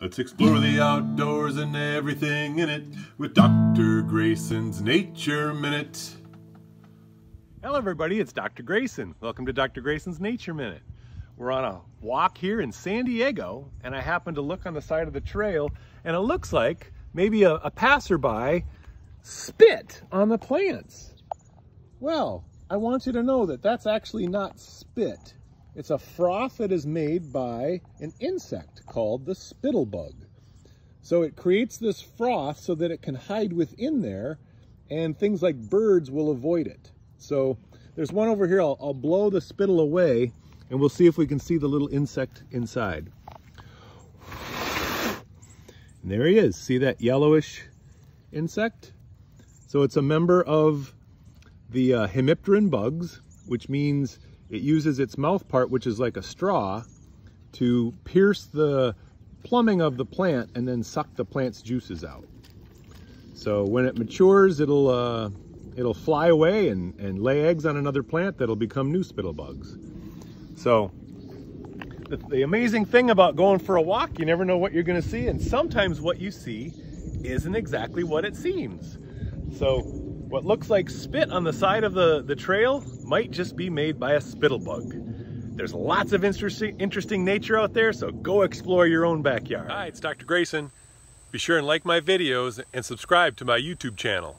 Let's explore the outdoors and everything in it with Dr. Grayson's Nature Minute. Hello everybody, it's Dr. Grayson. Welcome to Dr. Grayson's Nature Minute. We're on a walk here in San Diego and I happen to look on the side of the trail and it looks like maybe a, a passerby spit on the plants. Well, I want you to know that that's actually not spit. It's a froth that is made by an insect called the spittlebug. So it creates this froth so that it can hide within there and things like birds will avoid it. So there's one over here. I'll, I'll blow the spittle away and we'll see if we can see the little insect inside. And there he is. See that yellowish insect? So it's a member of the uh, hemipteran bugs, which means it uses its mouth part, which is like a straw, to pierce the plumbing of the plant and then suck the plant's juices out. So when it matures, it'll uh, it'll fly away and, and lay eggs on another plant that'll become new spittlebugs. So the, the amazing thing about going for a walk, you never know what you're gonna see, and sometimes what you see isn't exactly what it seems. So what looks like spit on the side of the, the trail might just be made by a spittlebug. There's lots of interesting, interesting nature out there, so go explore your own backyard. Hi, it's Dr. Grayson. Be sure and like my videos and subscribe to my YouTube channel.